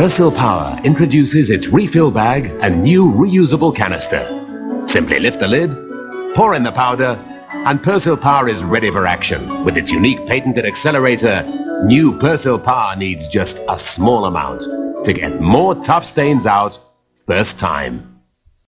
Persil Power introduces its refill bag and new reusable canister. Simply lift the lid, pour in the powder, and Persil Power is ready for action. With its unique patented accelerator, new Persil Power needs just a small amount to get more tough stains out first time.